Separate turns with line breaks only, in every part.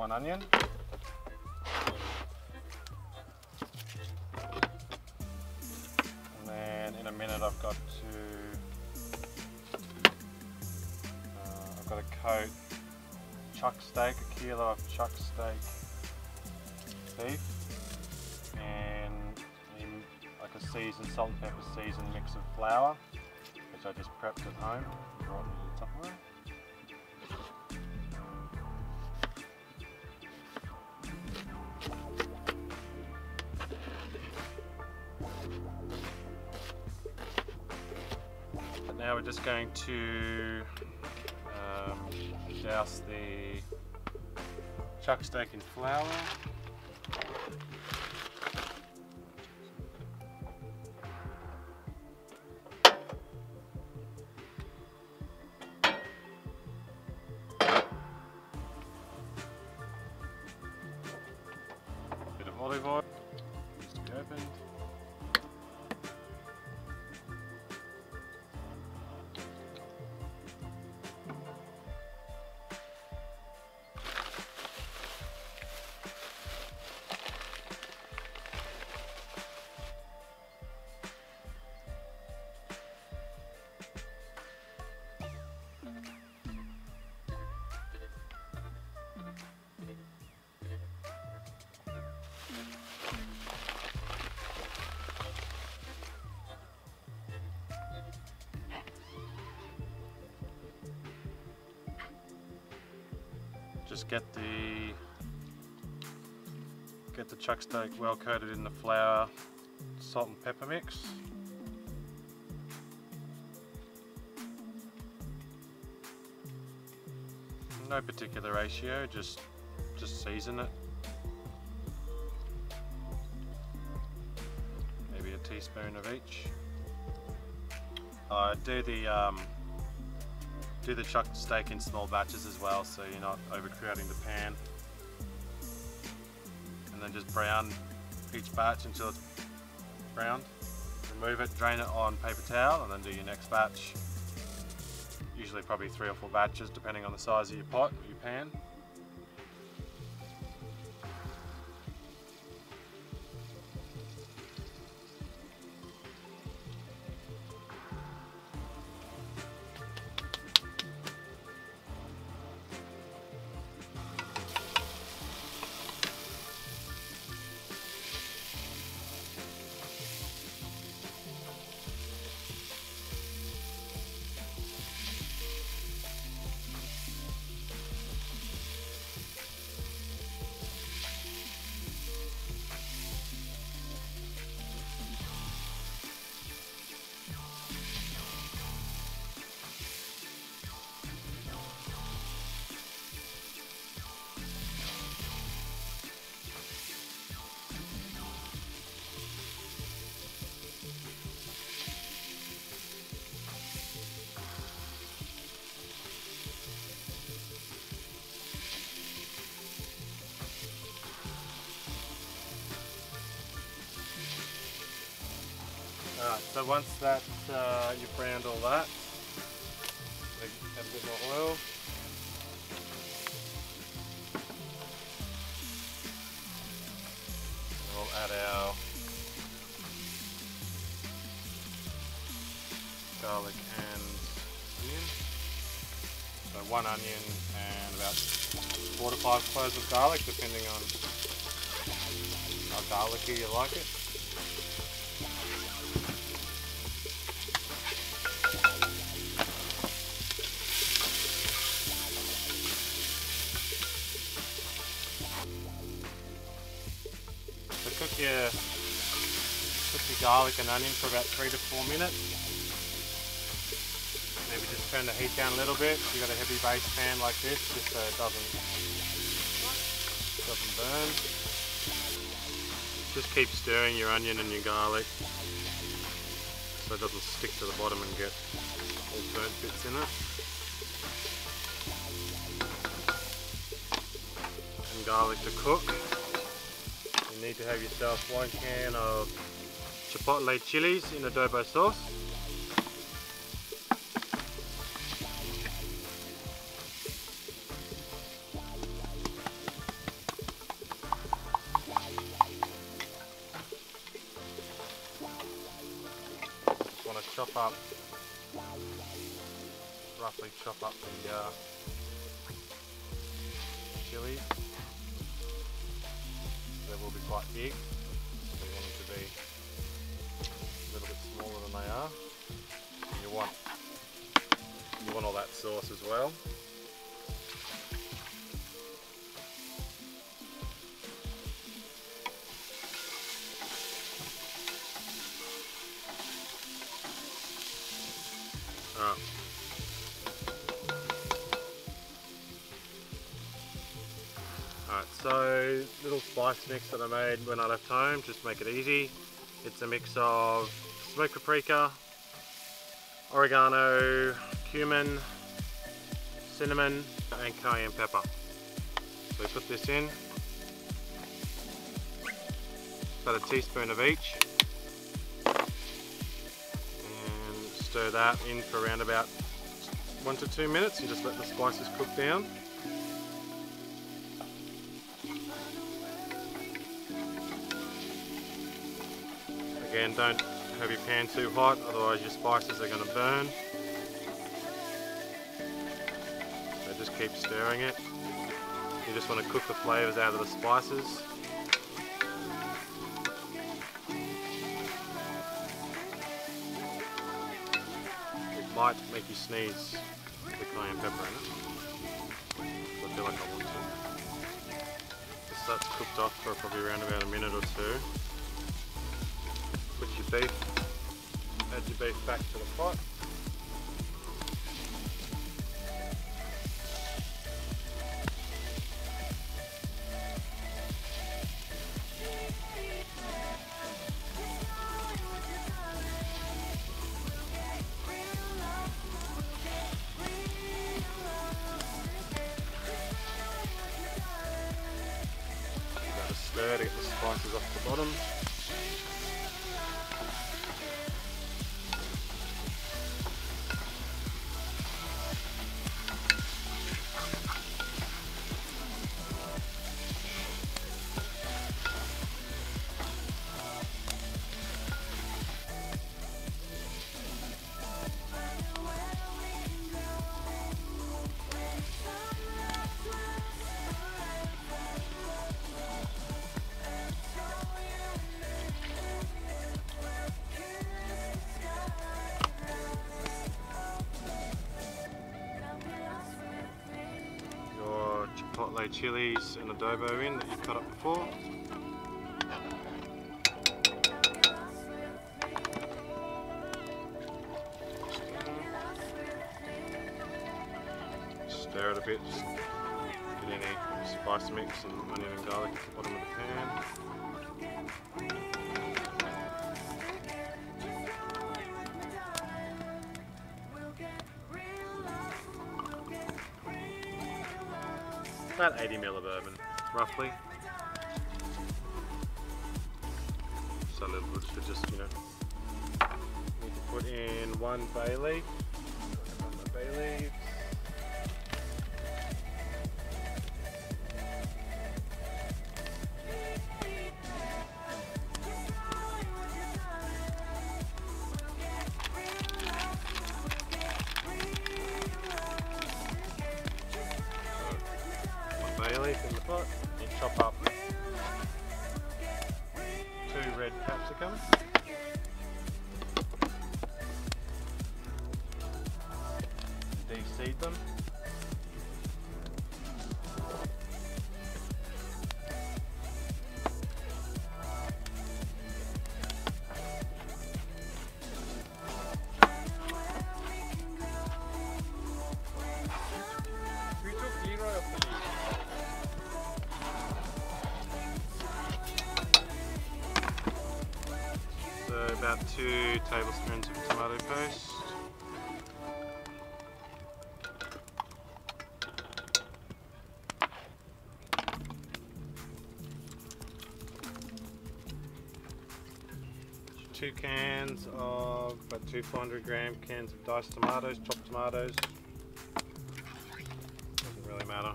one onion. And then in a minute I've got to uh, I've got to coat chuck steak, a kilo of chuck steak beef and in like a seasoned salt and pepper seasoned mix of flour which I just prepped at home now we're just going to um, douse the chuck steak in flour. Bit of olive oil, just to be opened. Get the get the chuck steak well coated in the flour, salt and pepper mix. No particular ratio, just just season it. Maybe a teaspoon of each. I do the um, do the chuck steak in small batches as well so you're not overcrowding the pan. And then just brown each batch until it's browned. Remove it drain it on paper towel and then do your next batch. Usually probably three or four batches depending on the size of your pot or your pan so once that uh, you've browned all that, add a bit more oil. We'll add our garlic and onion. So one onion and about four to five cloves of garlic, depending on how garlicky you like it. Your garlic and onion for about three to four minutes. Maybe just turn the heat down a little bit. You've got a heavy base pan like this, just so it doesn't doesn't burn. Just keep stirring your onion and your garlic so it doesn't stick to the bottom and get all burnt bits in it. And garlic to cook. You need to have yourself one can of chipotle chilies in adobo sauce. Just want to chop up, roughly chop up the uh, chilies. They will be quite big, you want all that sauce as well. Alright. Alright, so little spice mix that I made when I left home, just make it easy. It's a mix of smoked paprika, oregano, cumin, cinnamon and cayenne pepper. So we put this in, about a teaspoon of each. And stir that in for around about one to two minutes. You just let the spices cook down. Again, don't have your pan too hot, otherwise your spices are going to burn. Keep stirring it. You just want to cook the flavours out of the spices. It might make you sneeze the cayenne pepper in it. I feel like I want to. Just that's cooked off for probably around about a minute or two put your beef, add your beef back to the pot. Spices off the bottom. Chipotle chilies and adobo in that you've cut up before. Stir it a bit, just get any spice mix and onion and garlic at the bottom of the pan. About 80 ml of bourbon, roughly. So a little bit for just, you know. Need to put in one bay leaf. On bay leaves. tablespoons of tomato paste. Two cans of about two gram cans of diced tomatoes, chopped tomatoes. Doesn't really matter.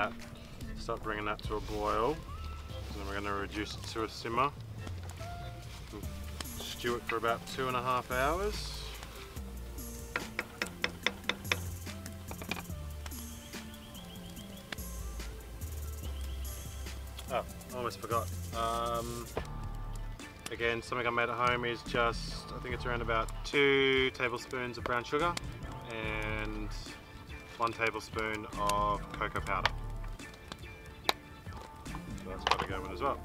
That, start bringing that to a boil. And then we're going to reduce it to a simmer. And Stew it for about two and a half hours. Oh, almost forgot. Um, again, something I made at home is just, I think it's around about two tablespoons of brown sugar and one tablespoon of cocoa powder. So that's got to go in as well.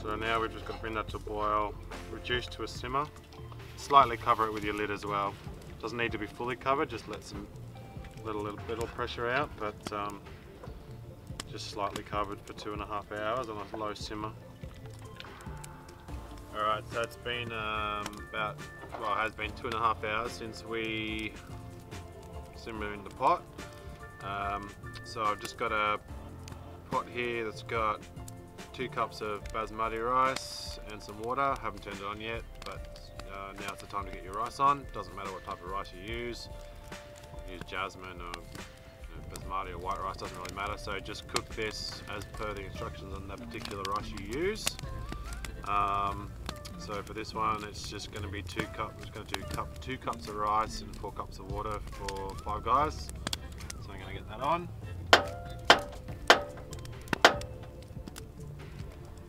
So now we've just got to bring that to boil, reduce to a simmer, slightly cover it with your lid as well. Doesn't need to be fully covered, just let some little little of pressure out, but um, just slightly covered for two and a half hours on a low simmer. Alright, so it's been um, about, well it has been two and a half hours since we simmered in the pot. Um, so I've just got a pot here that's got two cups of basmati rice and some water. Haven't turned it on yet, but uh, now's the time to get your rice on. Doesn't matter what type of rice you use. Use jasmine or basmati or white rice, doesn't really matter. So just cook this as per the instructions on that particular rice you use. Um, so for this one, it's just going to be two cups. It's going to do cup, two cups of rice and four cups of water for five guys. So I'm going to get that on.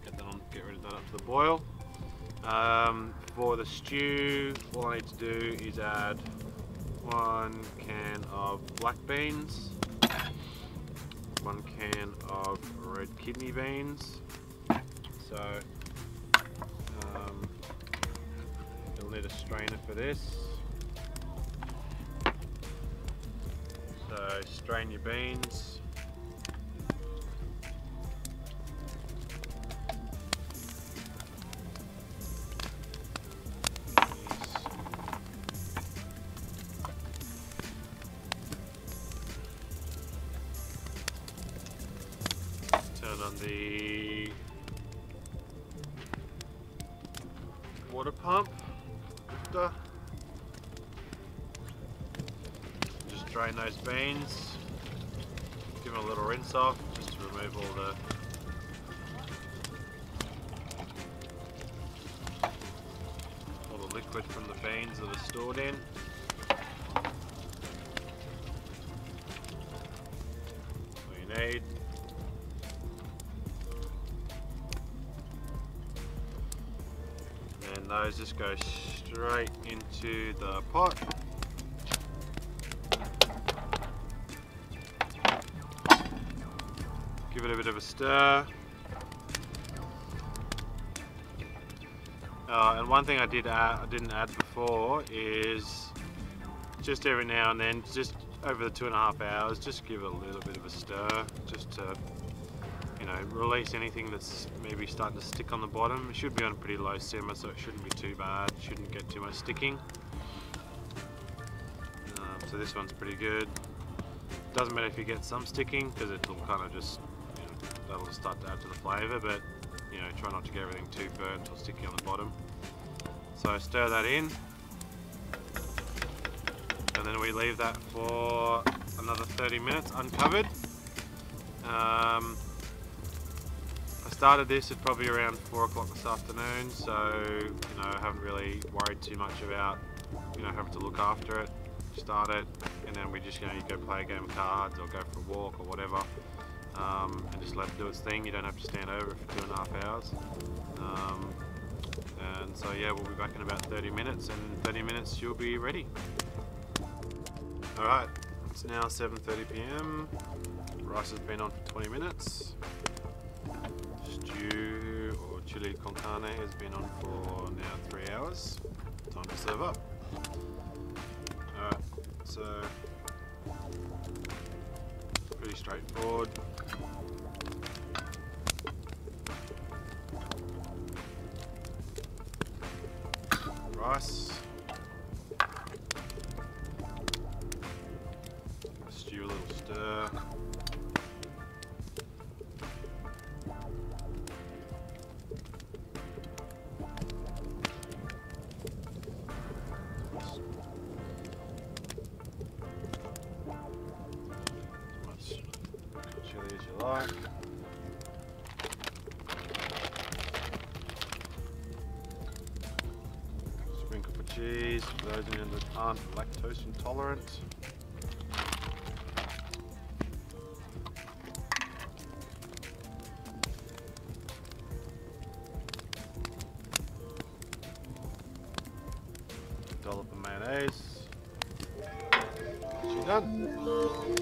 Get that on. Get rid of that up to the boil. Um, for the stew, all I need to do is add one can of black beans, one can of red kidney beans. So need a strainer for this. So strain your beans. Turn on the off just to remove all the all the liquid from the beans that are stored in. All you need. And those just go straight into the pot. Give it a bit of a stir. Uh, and one thing I did add, I didn't add before is just every now and then, just over the two and a half hours, just give it a little bit of a stir, just to you know, release anything that's maybe starting to stick on the bottom. It should be on a pretty low simmer, so it shouldn't be too bad. Shouldn't get too much sticking. Um, so this one's pretty good. Doesn't matter if you get some sticking, because it'll kind of just, that'll start to add to the flavour, but you know, try not to get everything too burnt or sticky on the bottom. So stir that in, and then we leave that for another 30 minutes uncovered. Um, I started this at probably around 4 o'clock this afternoon, so you know I haven't really worried too much about you know having to look after it. Start it, and then we just you know you go play a game of cards or go for a walk or whatever, um, and just let it do its thing. You don't have to stand over it for two and a half hours. Um, and so yeah, we'll be back in about 30 minutes, and in 30 minutes you'll be ready. All right, it's now 7:30 p.m. Rice has been on for 20 minutes. Stew or chili con carne has been on for now three hours. Time to serve up. Alright, so pretty straightforward. Rice. For for those you that aren't lactose intolerant. Dollop of mayonnaise. She done.